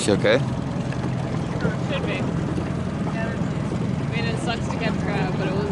She okay? Should be. Yeah. I mean, it sucks to get her out, but it was